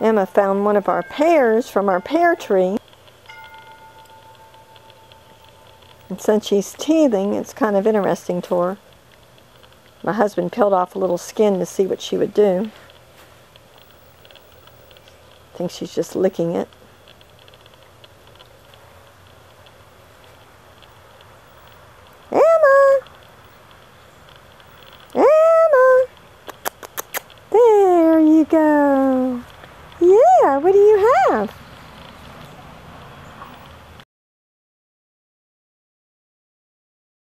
Emma found one of our pears from our pear tree. And since she's teething, it's kind of interesting to her. My husband peeled off a little skin to see what she would do. I think she's just licking it. Emma! Emma! There you go do you have?